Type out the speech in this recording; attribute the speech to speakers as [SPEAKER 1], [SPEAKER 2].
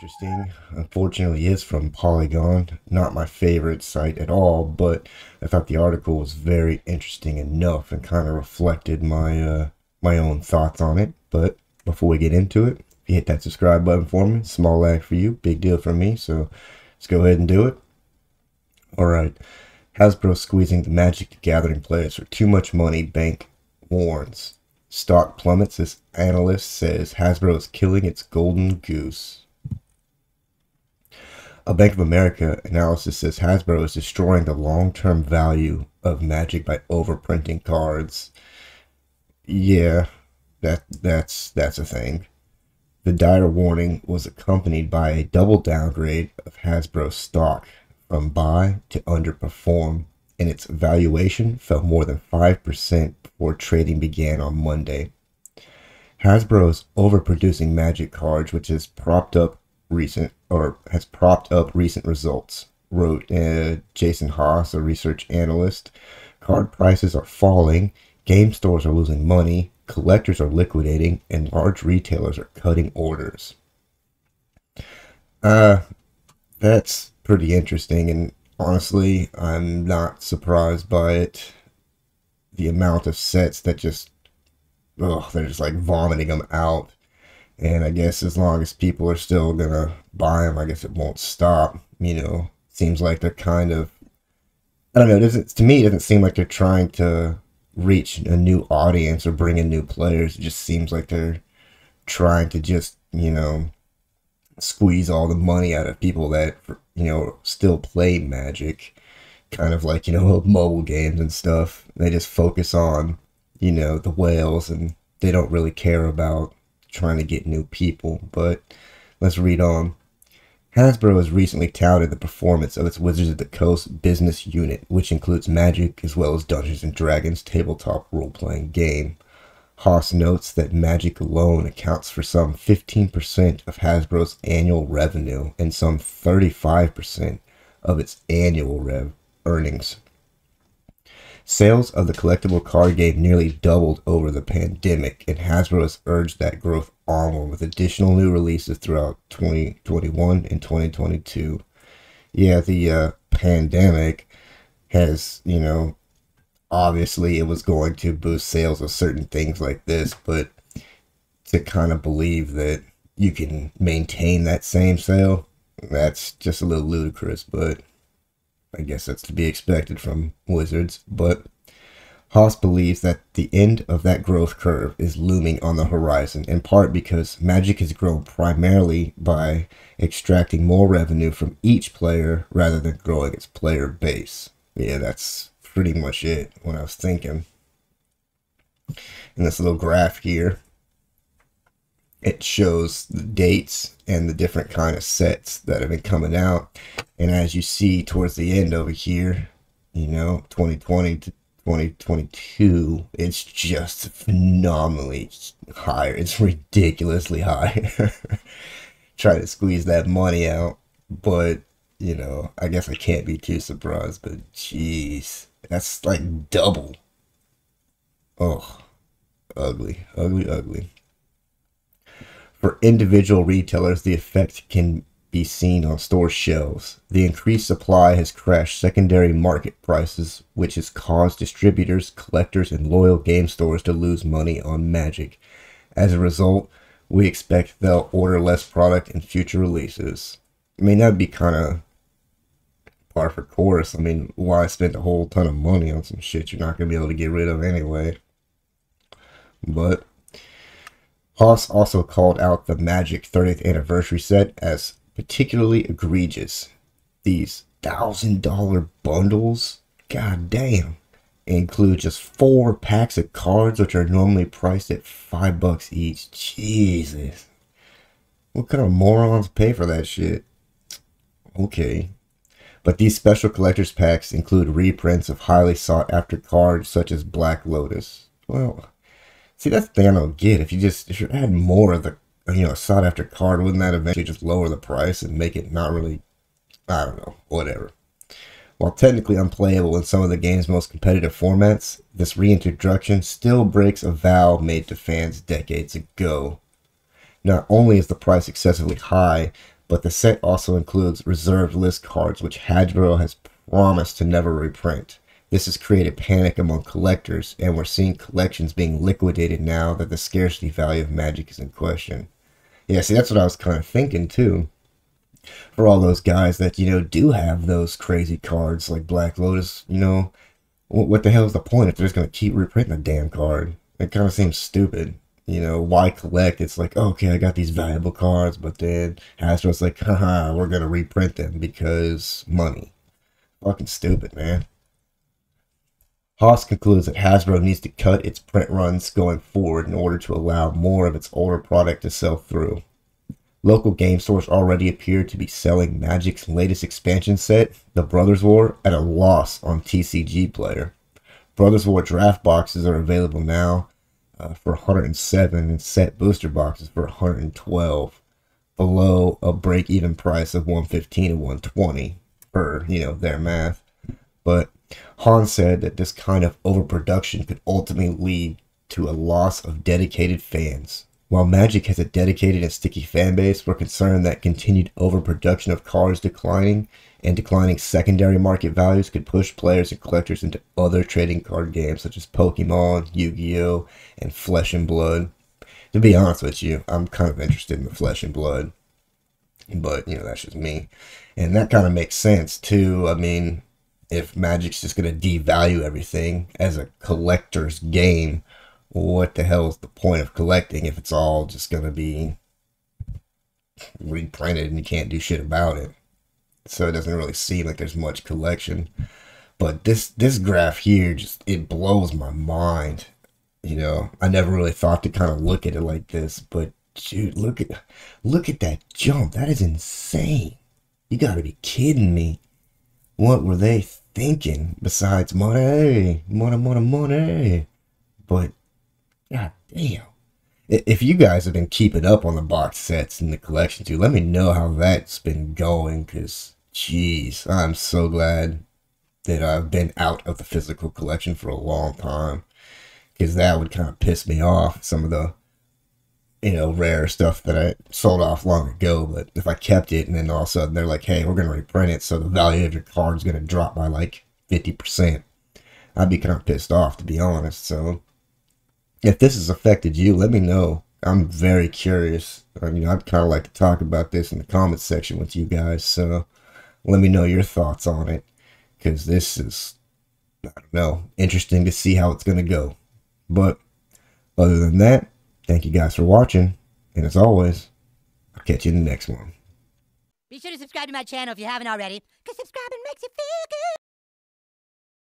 [SPEAKER 1] interesting. Unfortunately, is from Polygon. Not my favorite site at all, but I thought the article was very interesting enough and kind of reflected my uh, my own thoughts on it. But before we get into it, if you hit that subscribe button for me, small lag for you, big deal for me. So let's go ahead and do it. All right. Hasbro squeezing the Magic Gathering players for too much money. Bank warns. Stock plummets as analyst says Hasbro is killing its golden goose. A Bank of America analysis says Hasbro is destroying the long-term value of Magic by overprinting cards. Yeah, that that's that's a thing. The dire warning was accompanied by a double downgrade of Hasbro stock from buy to underperform, and its valuation fell more than 5% before trading began on Monday. Hasbro is overproducing Magic cards, which has propped up recent or has propped up recent results. Wrote uh, Jason Haas, a research analyst. Card prices are falling, game stores are losing money, collectors are liquidating, and large retailers are cutting orders. Uh, that's pretty interesting, and honestly, I'm not surprised by it. The amount of sets that just, oh, they're just like vomiting them out. And I guess as long as people are still gonna buy them, I guess it won't stop. You know, seems like they're kind of, I don't know. Doesn't to me. It doesn't seem like they're trying to reach a new audience or bring in new players. It just seems like they're trying to just you know squeeze all the money out of people that you know still play Magic, kind of like you know mobile games and stuff. They just focus on you know the whales and they don't really care about trying to get new people. But let's read on. Hasbro has recently touted the performance of its Wizards of the Coast business unit, which includes Magic as well as Dungeons and Dragons tabletop role-playing game. Haas notes that Magic alone accounts for some 15% of Hasbro's annual revenue and some 35% of its annual rev earnings. Sales of the collectible card game nearly doubled over the pandemic, and Hasbro has urged that growth onward with additional new releases throughout 2021 and 2022. Yeah, the uh, pandemic has, you know, obviously it was going to boost sales of certain things like this, but to kind of believe that you can maintain that same sale, that's just a little ludicrous, but I guess that's to be expected from Wizards, but Haas believes that the end of that growth curve is looming on the horizon, in part because Magic has grown primarily by extracting more revenue from each player rather than growing its player base. Yeah, that's pretty much it, what I was thinking. In this little graph here, it shows the dates and the different kind of sets that have been coming out. And as you see towards the end over here, you know, 2020 to 2022, it's just phenomenally higher. It's ridiculously high. Trying to squeeze that money out, but you know, I guess I can't be too surprised. But jeez, that's like double. Oh, ugly, ugly, ugly. For individual retailers, the effect can be seen on store shelves. The increased supply has crashed secondary market prices, which has caused distributors, collectors, and loyal game stores to lose money on Magic. As a result, we expect they'll order less product in future releases. I mean, that'd be kind of par for course. I mean, why spend a whole ton of money on some shit you're not going to be able to get rid of anyway? But Haas also called out the Magic 30th anniversary set as particularly egregious. These thousand dollar bundles, god damn, include just four packs of cards which are normally priced at five bucks each. Jesus. What kind of morons pay for that shit? Okay. But these special collector's packs include reprints of highly sought after cards such as Black Lotus. Well, See, that's the thing I don't get. If you just if you add more of the you know sought after card, wouldn't that eventually just lower the price and make it not really? I don't know. Whatever. While technically unplayable in some of the game's most competitive formats, this reintroduction still breaks a vow made to fans decades ago. Not only is the price excessively high, but the set also includes reserved list cards, which Hasbro has promised to never reprint. This has created panic among collectors, and we're seeing collections being liquidated now that the scarcity value of Magic is in question. Yeah, see, that's what I was kind of thinking too. For all those guys that, you know, do have those crazy cards like Black Lotus, you know, what the hell is the point if they're just going to keep reprinting the damn card? It kind of seems stupid. You know, why collect? It's like, okay, I got these valuable cards, but then Hasbro's like, haha, we're going to reprint them because money. Fucking stupid, man. Haas concludes that Hasbro needs to cut its print runs going forward in order to allow more of its older product to sell through. Local game stores already appear to be selling Magic's latest expansion set, the Brothers War, at a loss on TCG Player. Brothers War draft boxes are available now uh, for 107 and set booster boxes for 112, below a break-even price of 115 to 120 per, you know, their math. But Han said that this kind of overproduction could ultimately lead to a loss of dedicated fans. While Magic has a dedicated and sticky fan base, we're concerned that continued overproduction of cards declining and declining secondary market values could push players and collectors into other trading card games such as Pokemon, Yu-Gi-Oh, and Flesh and Blood. To be honest with you, I'm kind of interested in the Flesh and Blood. But, you know, that's just me. And that kind of makes sense too. I mean, if Magic's just going to devalue everything as a collector's game, what the hell is the point of collecting if it's all just going to be reprinted and you can't do shit about it? So it doesn't really seem like there's much collection. But this this graph here just it blows my mind. You know, I never really thought to kind of look at it like this, but dude, look at look at that jump. That is insane. You got to be kidding me. What were they thinking besides money, money, money, money? But God damn. If you guys have been keeping up on the box sets in the collection too, let me know how that's been going. Because, jeez, I'm so glad that I've been out of the physical collection for a long time. Because that would kind of piss me off. Some of the, you know, rare stuff that I sold off long ago. But if I kept it and then all of a sudden they're like, hey, we're going to reprint it. So the value of your card is going to drop by like 50%. I'd be kind of pissed off, to be honest. So if this has affected you, let me know. I'm very curious. I mean, I'd kind of like to talk about this in the comments section with you guys. So let me know your thoughts on it. Because this is, I don't know, interesting to see how it's going to go. But other than that, thank you guys for watching. And as always, I'll catch you in the next one.
[SPEAKER 2] Be sure to subscribe to my channel if you haven't already, because subscribing makes you feel good.